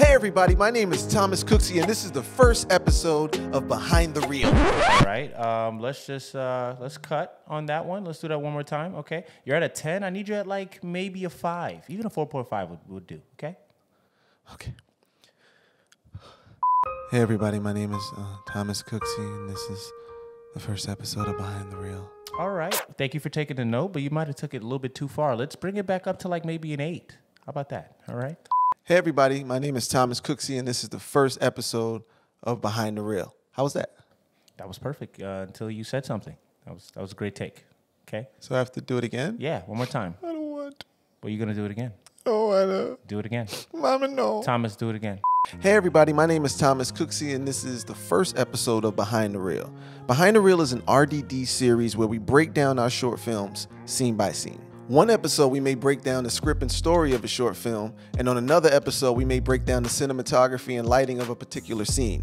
Hey everybody, my name is Thomas Cooksey, and this is the first episode of Behind the Reel. All right. Um, let's just uh, let's cut on that one. Let's do that one more time. Okay. You're at a ten. I need you at like maybe a five. Even a four point five would, would do. Okay. Okay. Hey everybody, my name is uh, Thomas Cooksey, and this is the first episode of Behind the Reel. All right. Thank you for taking the note, but you might have took it a little bit too far. Let's bring it back up to like maybe an eight. How about that? All right. Hey everybody, my name is Thomas Cooksey, and this is the first episode of Behind the Reel. How was that? That was perfect uh, until you said something. That was that was a great take. Okay. So I have to do it again? Yeah. One more time. I don't want. Well, you're gonna do it again. Oh, I don't know. Do it again. Mama, no. Thomas, do it again. Hey everybody, my name is Thomas Cooksey, and this is the first episode of Behind the Reel. Behind the Reel is an RDD series where we break down our short films scene by scene. One episode, we may break down the script and story of a short film, and on another episode, we may break down the cinematography and lighting of a particular scene.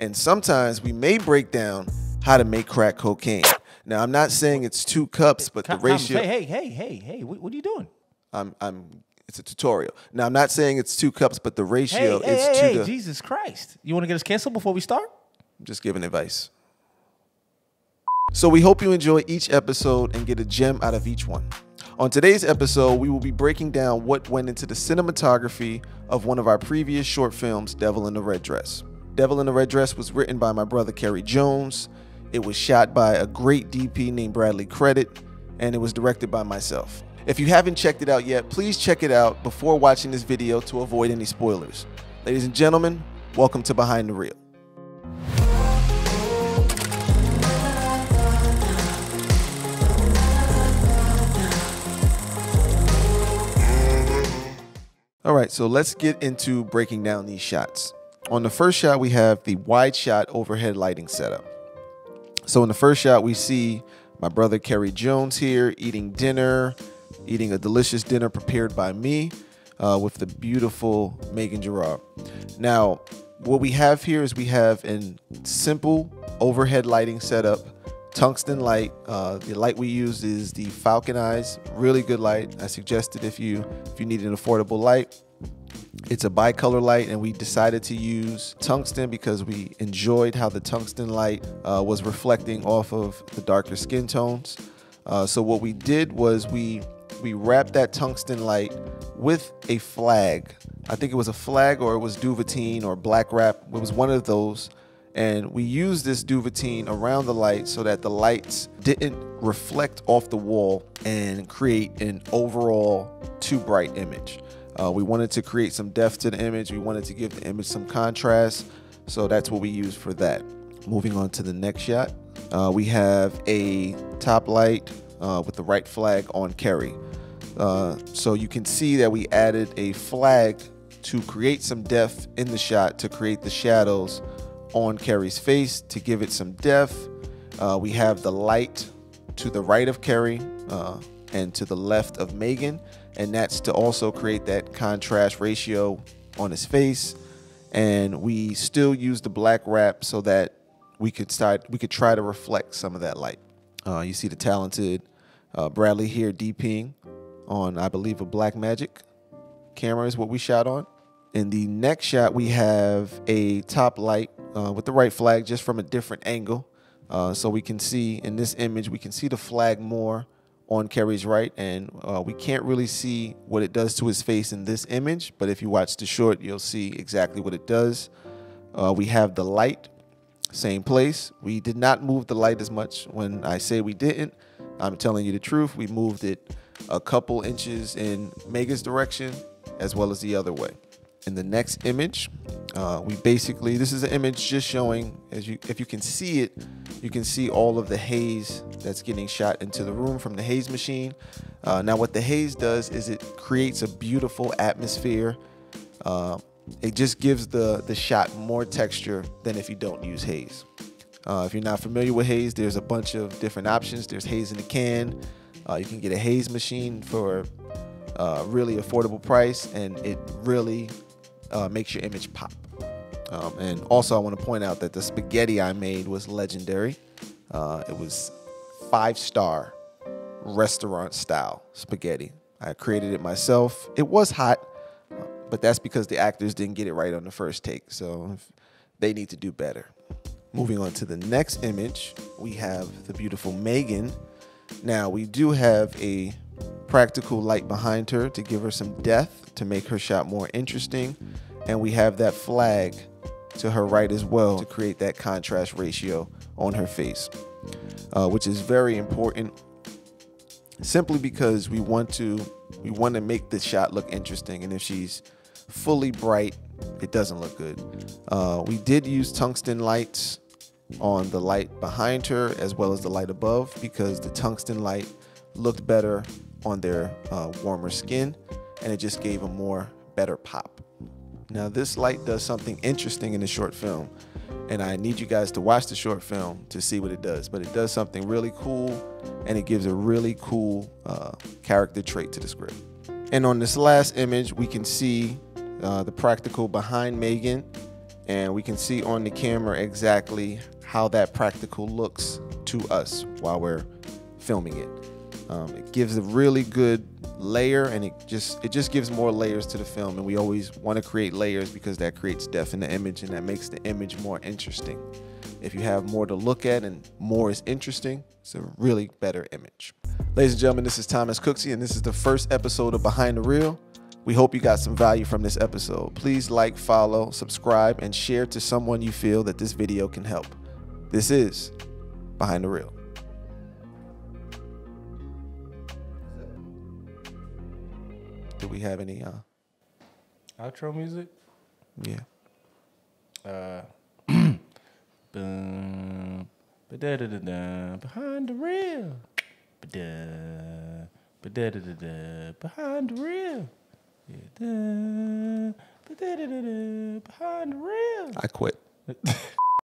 And sometimes we may break down how to make crack cocaine. Now, I'm not saying it's two cups, but the ratio. Hey, hey, hey, hey, hey. What, are you doing? I'm, I'm, it's a tutorial. Now, I'm not saying it's two cups, but the ratio hey, is hey, to hey, the. Jesus Christ. You want to get us canceled before we start? I'm just giving advice. So we hope you enjoy each episode and get a gem out of each one. On today's episode, we will be breaking down what went into the cinematography of one of our previous short films, Devil in the Red Dress. Devil in the Red Dress was written by my brother Kerry Jones. It was shot by a great DP named Bradley Credit, and it was directed by myself. If you haven't checked it out yet, please check it out before watching this video to avoid any spoilers. Ladies and gentlemen, welcome to Behind the Reel. All right, so let's get into breaking down these shots. On the first shot, we have the wide shot overhead lighting setup. So in the first shot, we see my brother Kerry Jones here eating dinner, eating a delicious dinner prepared by me uh, with the beautiful Megan Gerard. Now, what we have here is we have a simple overhead lighting setup, tungsten light. Uh, the light we use is the Falcon Eyes, really good light. I suggested if you if you need an affordable light, it's a bicolor light, and we decided to use tungsten because we enjoyed how the tungsten light uh, was reflecting off of the darker skin tones. Uh, so what we did was we we wrapped that tungsten light with a flag. I think it was a flag or it was Duvetine or black wrap. It was one of those. And we used this Duvetine around the light so that the lights didn't reflect off the wall and create an overall too bright image. Uh, we wanted to create some depth to the image. We wanted to give the image some contrast. So that's what we used for that. Moving on to the next shot, uh, we have a top light uh, with the right flag on Kerry. Uh, so you can see that we added a flag to create some depth in the shot to create the shadows on Kerry's face to give it some depth. Uh, we have the light to the right of Kerry uh, and to the left of Megan, and that's to also create that contrast ratio on his face. And we still use the black wrap so that we could start, we could try to reflect some of that light. Uh, you see the talented uh, Bradley here DPing on, I believe, a Blackmagic camera is what we shot on. In the next shot, we have a top light uh, with the right flag just from a different angle. Uh, so we can see in this image, we can see the flag more on Kerry's right, and uh, we can't really see what it does to his face in this image. But if you watch the short, you'll see exactly what it does. Uh, we have the light, same place. We did not move the light as much. When I say we didn't, I'm telling you the truth. We moved it a couple inches in Megan's direction as well as the other way. In the next image, uh, we basically this is an image just showing as you if you can see it, you can see all of the haze that's getting shot into the room from the haze machine. Uh, now, what the haze does is it creates a beautiful atmosphere. Uh, it just gives the the shot more texture than if you don't use haze. Uh, if you're not familiar with haze, there's a bunch of different options. There's haze in the can. Uh, you can get a haze machine for a really affordable price, and it really uh, makes your image pop. Um, and also, I want to point out that the spaghetti I made was legendary. Uh, it was five star restaurant style spaghetti. I created it myself. It was hot, but that's because the actors didn't get it right on the first take. So they need to do better. Moving on to the next image, we have the beautiful Megan. Now, we do have a practical light behind her to give her some depth to make her shot more interesting. And we have that flag to her right as well to create that contrast ratio on her face, uh, which is very important simply because we want to we want to make the shot look interesting. And if she's fully bright it doesn't look good. Uh, we did use tungsten lights on the light behind her as well as the light above because the tungsten light looked better on their uh, warmer skin and it just gave a more better pop now this light does something interesting in the short film and I need you guys to watch the short film to see what it does. But it does something really cool, and it gives a really cool uh, character trait to the script. And on this last image, we can see uh, the practical behind Megan, and we can see on the camera exactly how that practical looks to us while we're filming it. Um, it gives a really good layer and it just it just gives more layers to the film. And we always want to create layers because that creates depth in the image and that makes the image more interesting. If you have more to look at and more is interesting it's a really better image. Ladies and gentlemen this is thomas cooksey and this is the first episode of behind the reel. We hope you got some value from this episode. Please like follow subscribe and share to someone you feel that this video can help. This is behind the reel Do we have any uh Outro music? yeah. Uh, boom, behind the reel. Behind the reel. Yeah, da, behind the reel. I quit.